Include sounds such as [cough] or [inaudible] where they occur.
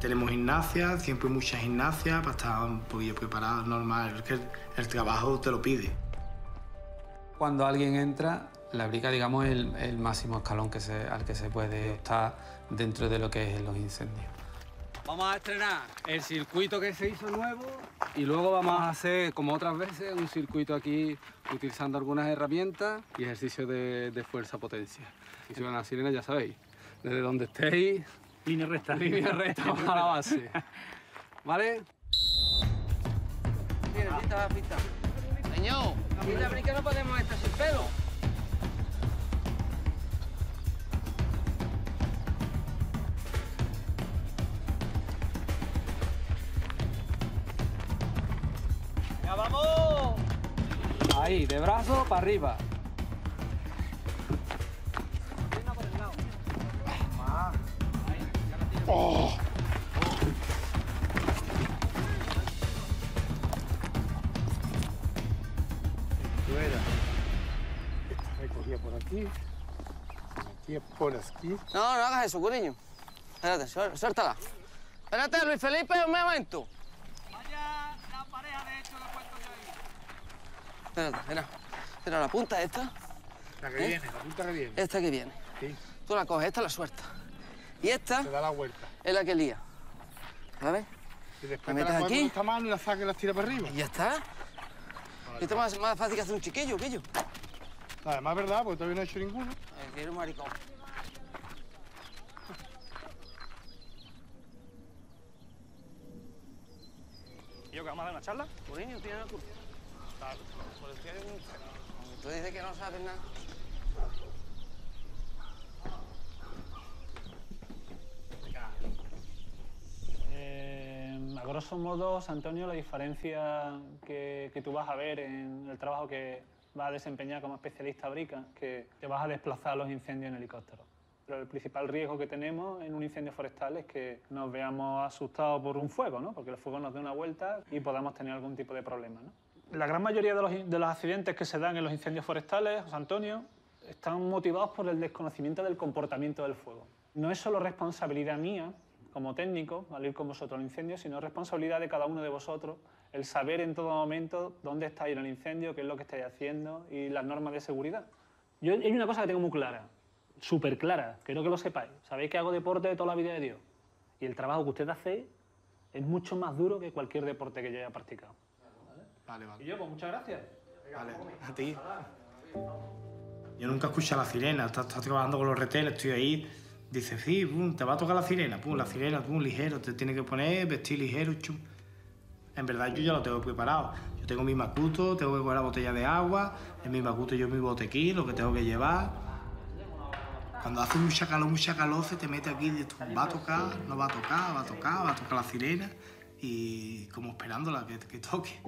Tenemos gimnasia, siempre mucha gimnasia para estar un poquillo preparado, normal. Es que el, el trabajo te lo pide. Cuando alguien entra, la brica, digamos, es el, el máximo escalón que se, al que se puede estar dentro de lo que es los incendios. Vamos a estrenar el circuito que se hizo nuevo y luego vamos a hacer, como otras veces, un circuito aquí utilizando algunas herramientas y ejercicios de, de fuerza-potencia. Si suenan las sirenas, ya sabéis, desde donde estéis, Línea recta. [laughs] línea recta a la base. ¿Vale? Aquí está la pista. Señor, aquí la brica no podemos estar sin pelo. ¡Ya vamos! Ahí, de brazo para arriba. Recogida por aquí. Se metía por aquí. No, no hagas eso, curiño. Espérate, suéltala. Espérate, Luis Felipe, un momento. Vaya la pareja de hecho que he puesto yo ahí. Espérate, mira. Mira, la punta esta, La que ¿Eh? viene, la punta que viene. esta que viene. Sí, Tú la coges, esta la sueltas. Y esta se da la vuelta. es la que lía. ¿Sabes? Y después La te metes la aquí. esta mano y la saca y la tira para arriba. Y ya está. Esto es más, más fácil que hacer un chiquillo, quillo. Además, es verdad, porque todavía no he hecho ninguno. Eh, eres un maricón. ¿Y yo que vamos a dar una charla? Curiño, tiene la culpa. Tú dices que no sabes nada. Eh, a grosso modo, Antonio, la diferencia que, que tú vas a ver en el trabajo que vas a desempeñar como especialista brica, que te vas a desplazar a los incendios en helicóptero. Pero el principal riesgo que tenemos en un incendio forestal es que nos veamos asustados por un fuego, ¿no? porque el fuego nos dé una vuelta y podamos tener algún tipo de problema. La gran mayoría de los, de los accidentes que se dan en los incendios forestales, José Antonio, están motivados por el desconocimiento del comportamiento del fuego. No es solo responsabilidad mía como técnico al ir con vosotros al incendio, sino responsabilidad de cada uno de vosotros el saber en todo momento dónde estáis en el incendio, qué es lo que estáis haciendo y las normas de seguridad. Yo hay una cosa que tengo muy clara, súper clara, quiero que lo sepáis. Sabéis que hago deporte de toda la vida de Dios y el trabajo que usted hace es mucho más duro que cualquier deporte que yo haya practicado. Vale, vale. Y yo, pues muchas gracias. Vale, a ti. Yo nunca escucho la sirena, estás, estás trabajando con los reteles, estoy ahí, dice, sí, pum, te va a tocar la sirena, pum, la sirena, pum, ligero, te tiene que poner, vestir ligero, chum. En verdad yo ya lo tengo preparado. Yo tengo mi macuto, tengo que coger la botella de agua, en mi macuto yo mi botequín, lo que tengo que llevar. Cuando hace mucha calor, mucha calor, se te mete aquí y dices, va a tocar, no va a tocar, va a tocar, va a tocar la sirena y como esperándola que, que toque.